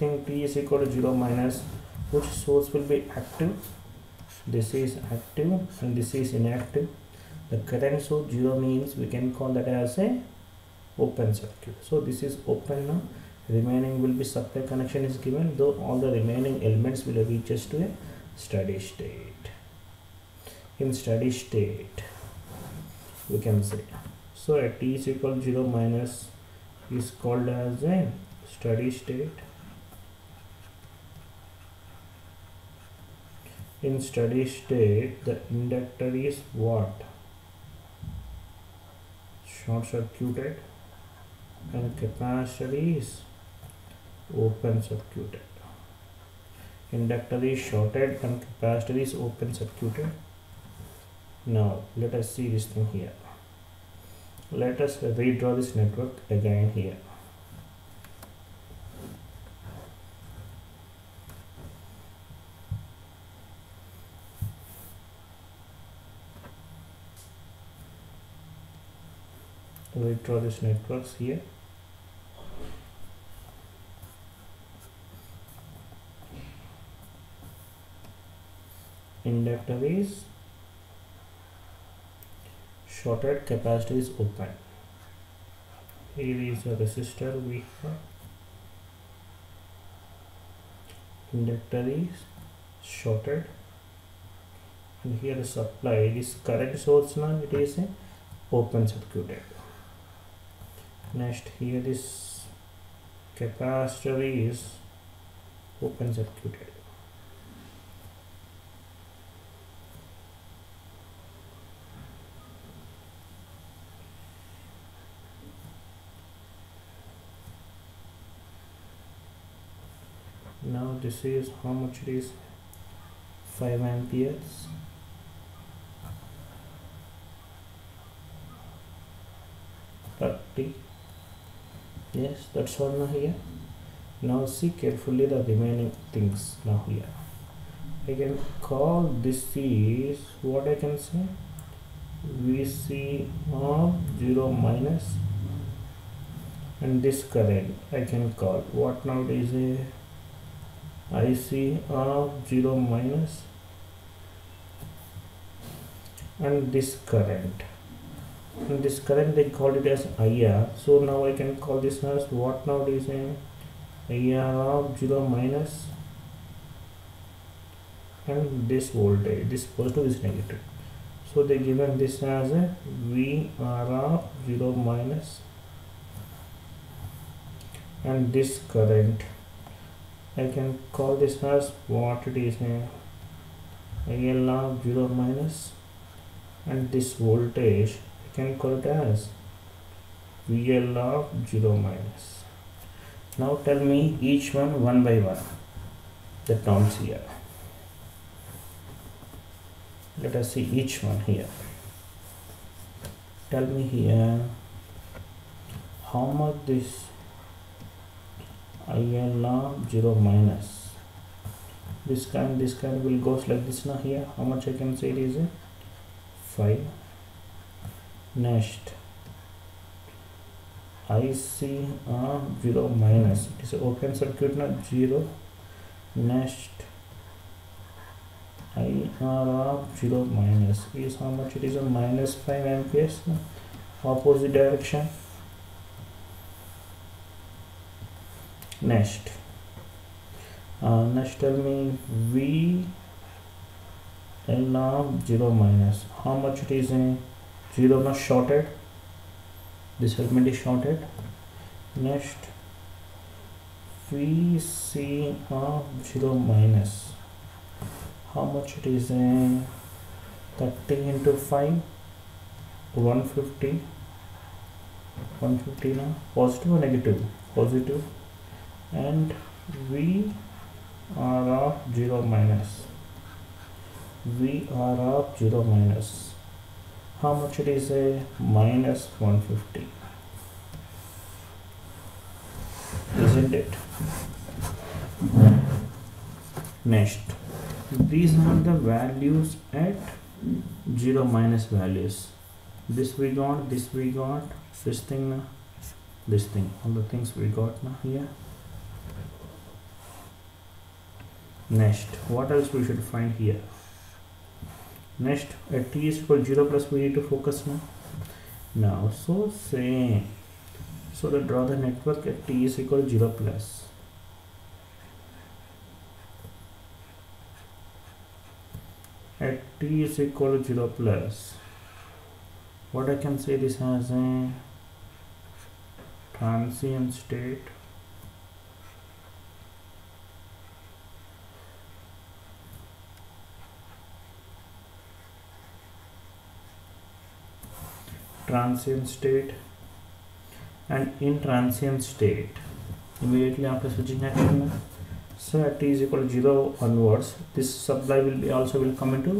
thing t is equal to 0 minus which source will be active? This is active and this is inactive. The current source 0 means we can call that as a open circuit. So this is open now. Remaining will be supply connection is given though all the remaining elements will reach us to a steady state. In steady state we can say. So at t is equal to 0 minus is called as a steady state in steady state the inductor is what? Short circuited. And capacitor is open circuited. Inductor is shorted and capacitor is open circuited. Now let us see this thing here. Let us redraw this network again here redraw this networks here. Inductor is shorted capacitor is open. Here is a resistor we have. Inductor is shorted. And here the supply this current source now it is open circuited next here this capacitor is open circuited. Now this is how much it is? 5 amperes. Thirty. Yes that's all now here now see carefully the remaining things now here I can call this is what I can say? VC of 0 minus and this current I can call. What now is a IC of 0 minus and this current and this current they called it as IR so now I can call this as what now it is a IR of 0 minus and this voltage this positive is negative. So they given this as a VR of 0 minus and this current. I can call this as what it is a IL of 0 minus and this voltage can call it as VL of 0 minus. Now tell me each one one by one. The terms here. Let us see each one here. Tell me here how much this IL of 0 minus? This kind this kind will goes like this now here. How much I can say it is? A 5 next IC of 0 minus it is open circuit now 0 next IR of 0 minus is how much it is a minus 5 amperes opposite direction next uh, next tell me V L of 0 minus how much it is in 0 not shorted. This element is shorted. Next VC of uh, 0 minus. How much it is in 30 into 5 150 150 now. Positive or negative? Positive. And V R of 0 minus. V R of 0 minus how much it is a minus 150 isn't it? Next. These are the values at 0 minus values. This we got this we got this thing now this thing. All the things we got now here. Next. What else we should find here next at t is equal 0 plus we need to focus now now so same so to draw the network at t is equal 0 plus at t is equal to 0 plus what I can say this as a transient state transient state and in transient state. Immediately after switching action so at t is equal to 0 onwards this supply will be also will come into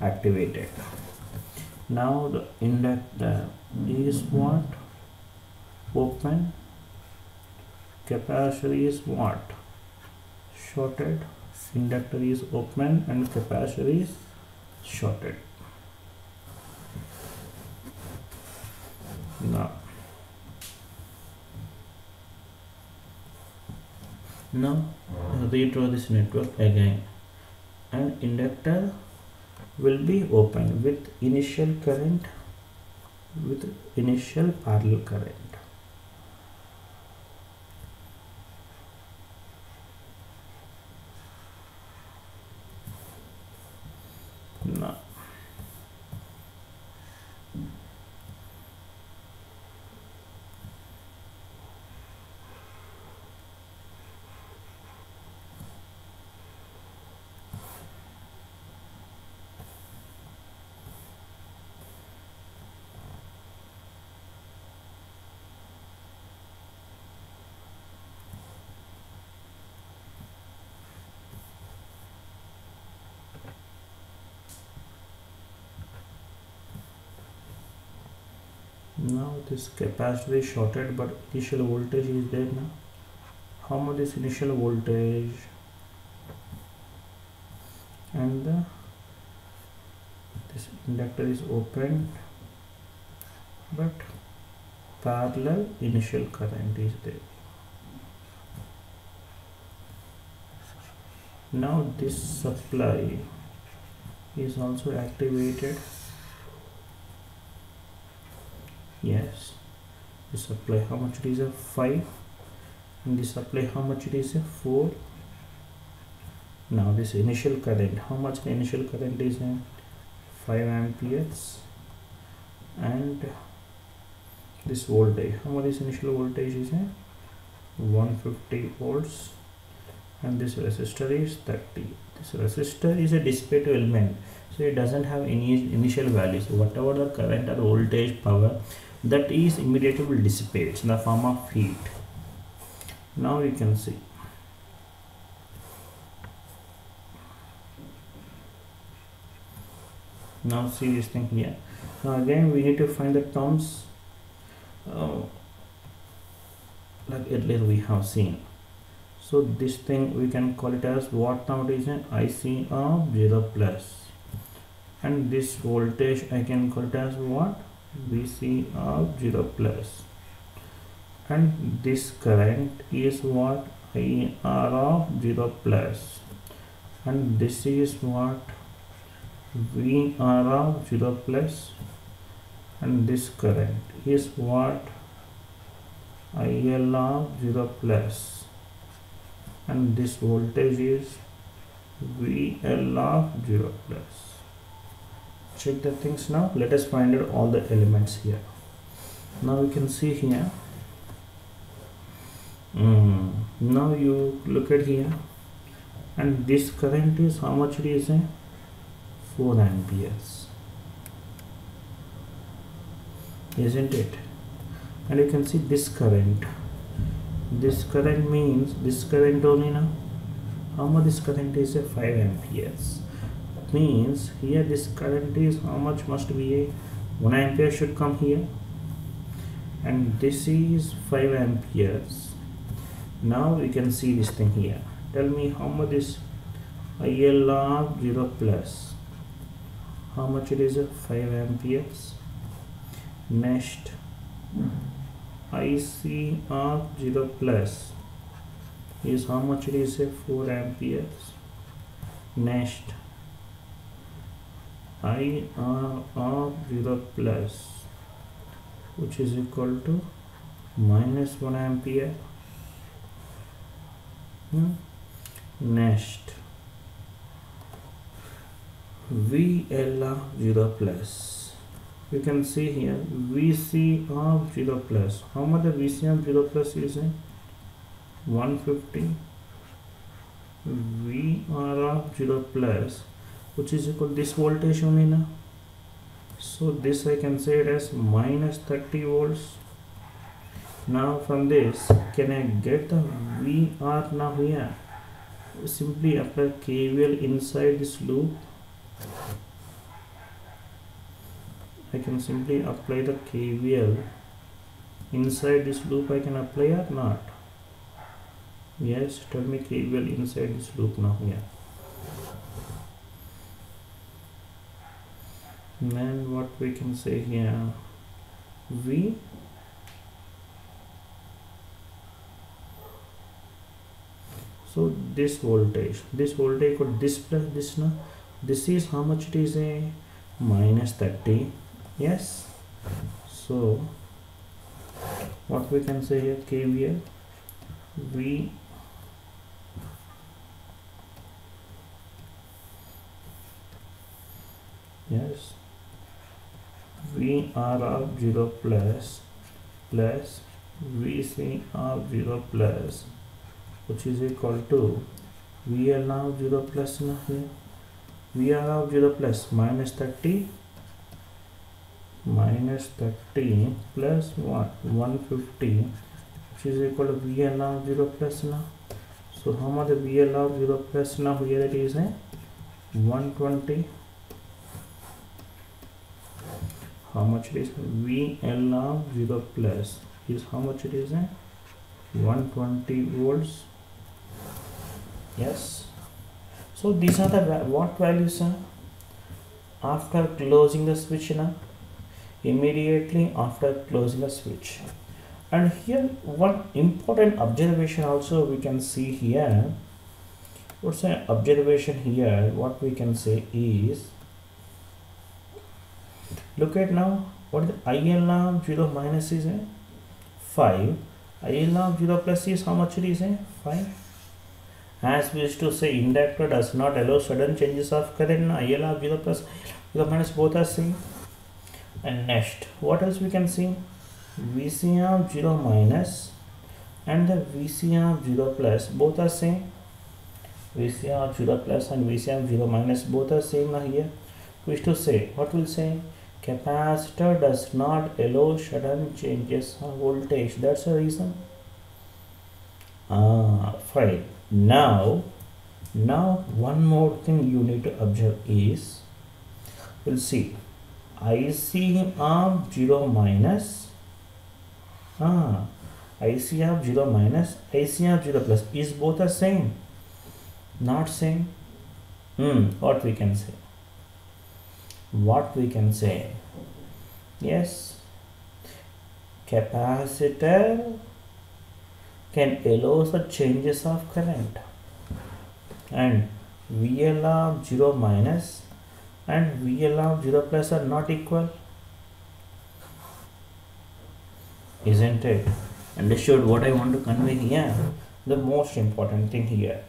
activated. Now the inductor is what open capacitor is what? Shorted. Inductor is open and capacitor is shorted now now redraw this network again. And inductor will be open with initial current with initial parallel current now now this capacitor is shorted but initial voltage is there now. How much is initial voltage? And the this inductor is open but parallel initial current is there. Now this supply is also activated yes. The supply how much it is? A 5 and the supply how much it is? A 4 now this initial current how much the initial current is? A 5 amperes. And this voltage how much is initial voltage is? A 150 volts. And this resistor is 30 this resistor is a dissipative element. So it doesn't have any initial values whatever the current or voltage power that is immediately will dissipate. In the form of heat. Now you can see. Now see this thing here. Now again we need to find the terms uh, like earlier we have seen. So this thing we can call it as what nowadays an IC of 0 plus. And this voltage I can call it as what VC of 0 plus. And this current is what? IR of 0 plus. And this is what? VR of 0 plus. And this current is what? IL of 0 plus. And this voltage is VL of 0 plus check the things now. Let us find out all the elements here. Now you can see here. Mm, now you look at here. And this current is how much it is? 4 amperes. Isn't it? And you can see this current. This current means this current only now? How much this current is? A 5 amperes means here this current is how much must be a 1 ampere should come here. And this is 5 amperes. Now we can see this thing here. Tell me how much is IL of 0 plus. How much it is 5 amperes? Next IC of 0 plus is how much it is 4 amperes? Next I R of 0 plus which is equal to minus 1 ampere hmm? next VL of 0 plus. You can see here VC of 0 plus. How much the VC of 0 plus is 150 VR of 0 plus which is equal this voltage only now so this I can say it as minus 30 volts. Now from this can I get the VR now here simply apply KVL inside this loop. I can simply apply the KVL inside this loop. I can apply or not? Yes tell me KVL inside this loop now here then what we can say here V? So this voltage this voltage this plus this now this is how much it is a? Minus 30 yes? So what we can say here KVL V? Yes VR of 0 plus plus VC of 0 plus which is equal to VL now 0 plus VR of 0 plus minus 30 minus 30 plus 1 150 which is equal to VL of 0 plus now so how much VL of 0 plus now here it is eh? 120 how much it is? VL of 0 plus is how much it is eh? 120 volts. Yes. So these are the what values uh, after closing the switch now immediately after closing the switch. And here one important observation also we can see here. What's an observation here? What we can say is look at now what the IL now 0 minus is a 5 IL now 0 plus is how much it is a 5 as we used to say inductor does not allow sudden changes of current. IL of 0 plus 0 minus both are same. And next what else we can see? VC of 0 minus and the VC of 0 plus both are same. VC of 0 plus and VC of 0 minus both are same now here. We used to say what will say capacitor does not allow sudden changes of voltage. That's the reason? Ah fine. Now now one more thing you need to observe is we'll see. IC of 0 minus ah IC of 0 minus IC of 0 plus is both the same? Not same? Hmm what we can say what we can say? Yes. Capacitor can allow the changes of current. And VL of 0 minus and VL of 0 plus are not equal. Isn't it? Understood what I want to convey here? The most important thing here.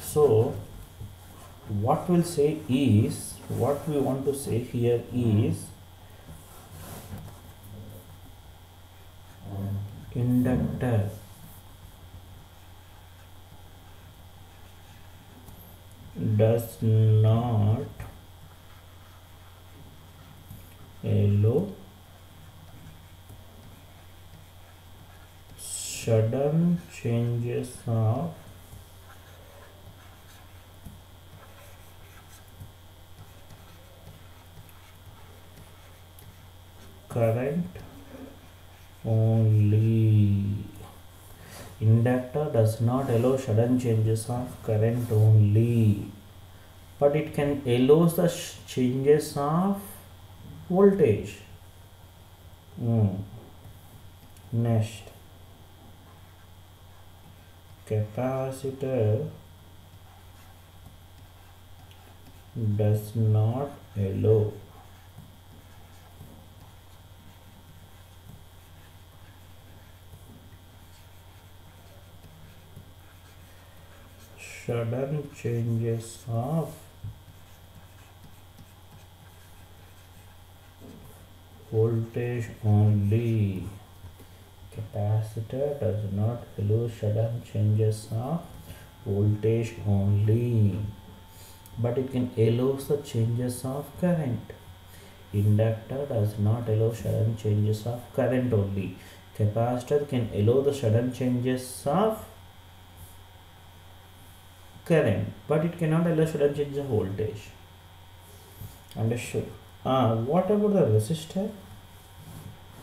So what we'll say is what we want to say here is inductor does not allow sudden changes of current only. Inductor does not allow sudden changes of current only but it can allow the changes of voltage. Mm. next. Capacitor does not allow sudden changes of voltage only. Capacitor does not allow sudden changes of voltage only. But it can allow the changes of current. Inductor does not allow sudden changes of current only. Capacitor can allow the sudden changes of current but it cannot allow sudden changes of voltage understood. Uh, what about the resistor?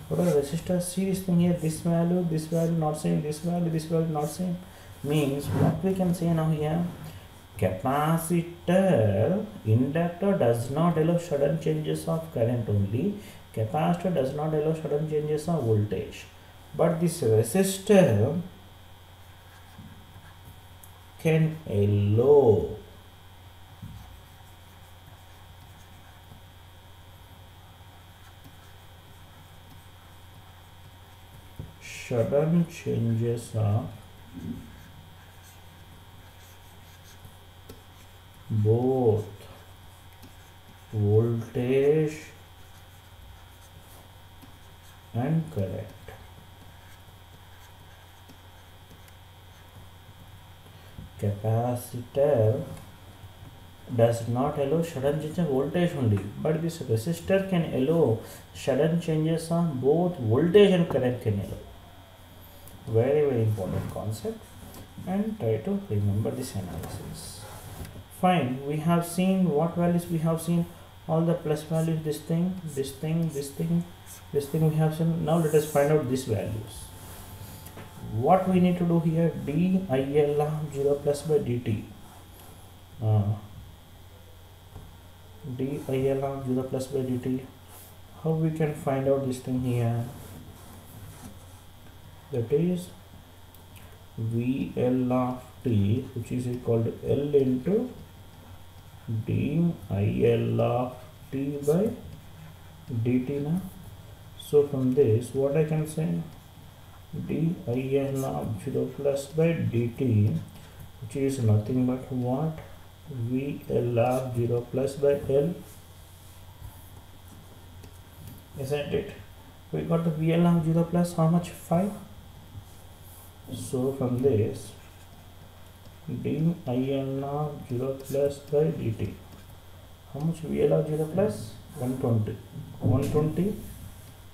What are the resistor? This thing here this value this value not same this value this value not same. Means what we can say now here? Capacitor inductor does not allow sudden changes of current only. Capacitor does not allow sudden changes of voltage. But this resistor can allow sudden changes of both. Voltage. And current. Capacitor does not allow sudden change of voltage only, but this resistor can allow sudden changes of both voltage and current can allow. Very very important concept. And try to remember this analysis. Fine we have seen what values we have seen. All the plus values this thing this thing this thing this thing we have seen. Now let us find out these values what we need to do here d il 0 plus by dt uh, d il 0 plus by dt how we can find out this thing here? That is vl of t which is equal to l into d il of t by dt na so from this what i can say d il of 0 plus by dt which is nothing but what? Vl of 0 plus by l. Isn't it? We got the vl of 0 plus how much? 5 so from this d il of 0 plus by dt how much vl of 0 plus? 120 120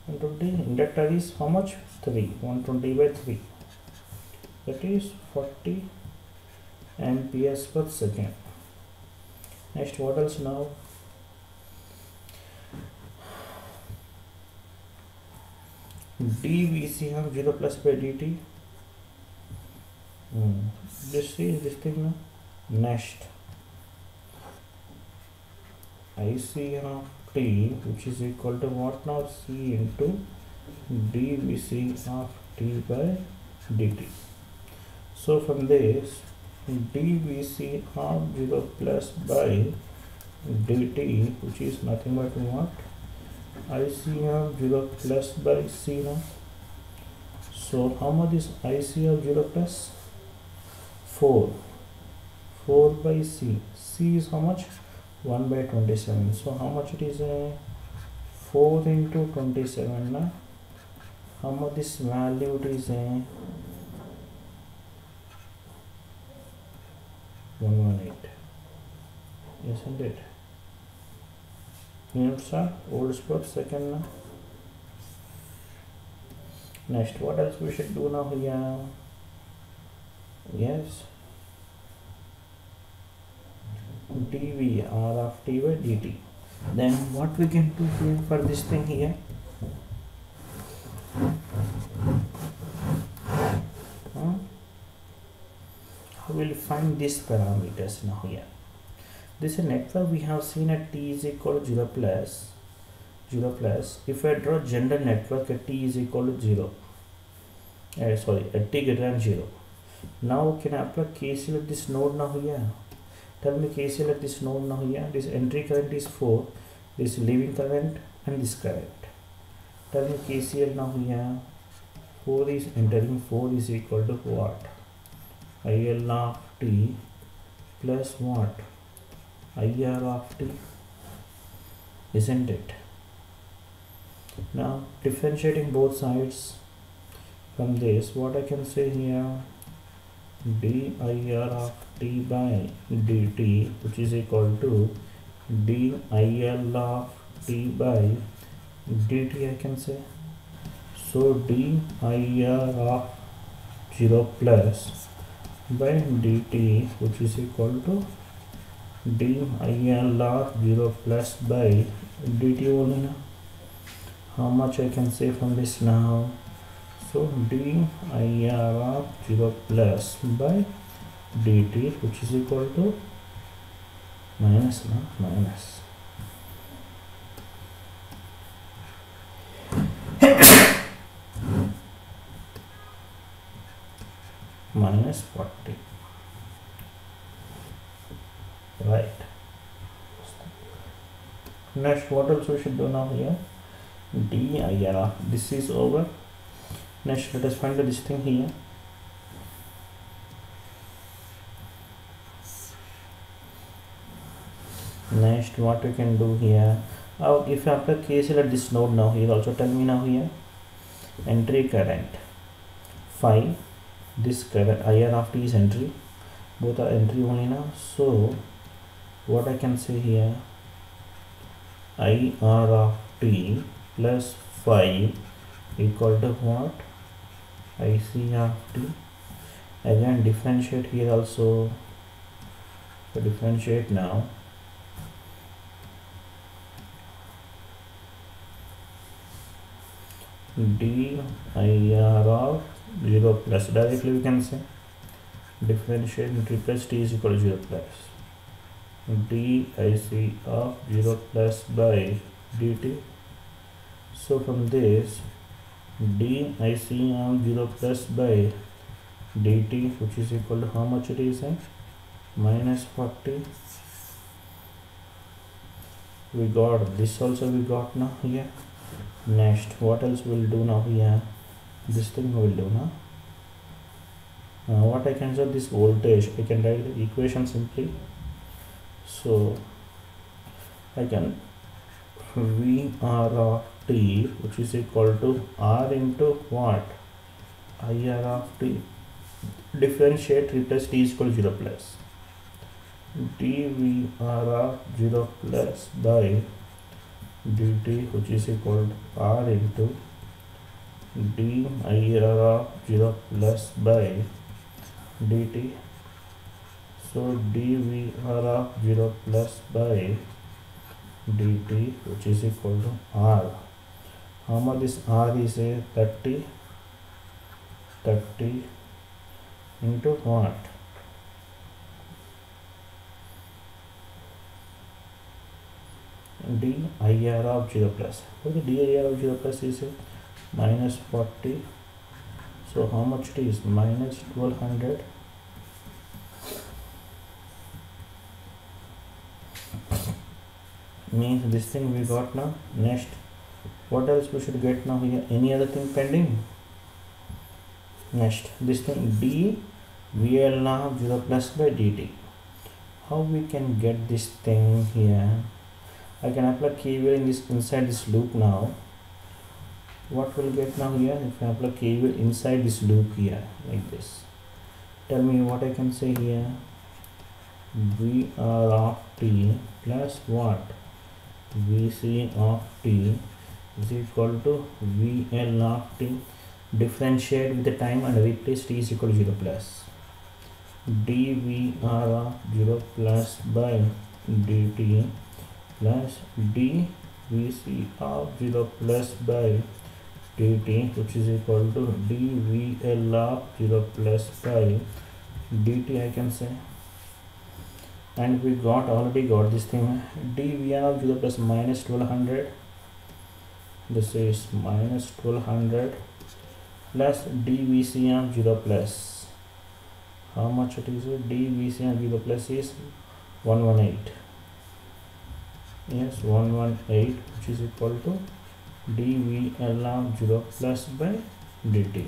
120 inductor is how much 3 120 by 3 that is 40 amperes per second next what else now dvc of 0 plus by dt Hmm. This is this thing now. Next, IC of t, which is equal to what now? C into dVc of t by dt. So from this, dVc of 0 plus by dt, which is nothing but what? IC of 0 plus by C now. So how much is IC of 0 plus? 4 4 by c c is how much 1 by 27 so how much it is uh, 4 into 27 na? How much this value is a uh, 118 isn't it units are volts per second na? next what else we should do now here yes. Dv r of t by dt then what we can do here for this thing here huh? how will find these parameters now here. This is network we have seen at t is equal to 0 plus 0 plus. If I draw general network at t is equal to 0 uh, sorry at t greater than 0 now can I apply KCL at this node now here? Tell me KCL at this node now here. This entry current is 4 this leaving current and this current. Tell me KCL now here. 4 is entering 4 is equal to what IL of t plus what? IR of t isn't it? Now differentiating both sides from this what I can say here? Dir of t by dt which is equal to dil of t by dt I can say. So dir of 0 plus by dt which is equal to dil of 0 plus by dt now how much I can say from this now so of 0 plus by dt which is equal to minus no? minus minus 40 right. Next what else we should do now here? Dir this is over. Next let us find this thing here. Next what we can do here? Uh, if apply KCL at this node now here also. Tell me now here. Entry current. 5 this current IR of T is entry both are entry only now. So what I can say here IR of T plus 5 equal to what? IC of t. Again differentiate here also. So differentiate now. D ir of 0 plus directly we can say differentiate and replace t is equal to 0 plus dic of 0 plus by dt so from this d see on 0 plus by dt which is equal to how much it is eh? minus 40 we got this also we got now here next what else we'll do now here this thing will do now uh, what I can say this voltage I can write the equation simply so I can VR of t which is equal to r into what ir of t differentiate replace t is equal to 0 plus dvr of 0 plus by dt which is equal to r into dir of 0 plus by dt so dvr of 0 plus by dt which is equal to r. How much this r is a 30 30 into what? D ir of 0 plus. What the dir of 0 plus is a minus 40 so how much it is? Minus 1200 means this thing we got now. Next. What else we should get now here? Any other thing pending? Next. This thing d vl now 0 plus by dt how we can get this thing here? I can apply KVL in this inside this loop now what will get now here if I apply KVL inside this loop here like this. Tell me what I can say here. VR of t plus what? VC of t is equal to VL of t. Differentiate with the time and replace t is equal to 0 plus. dVr of 0 plus by dt plus dVc of 0 plus by dt which is equal to dVl of 0 plus pi dt I can say and we got already got this thing dVr of 0 plus minus 1200 this is minus 1200 plus dVcm 0 plus how much it is? dVcm 0 plus is 118 yes 118 which is equal to dvlr 0 plus by dt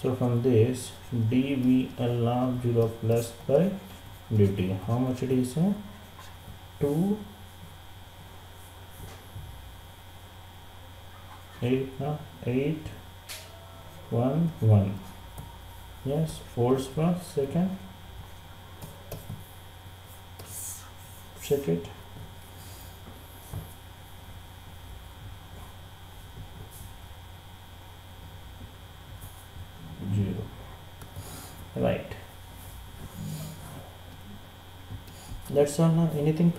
so from this dvlr 0 plus by dt how much it is uh, 2 8 uh, 8 1 1 yes volts per second. Check it zero right. That's all now anything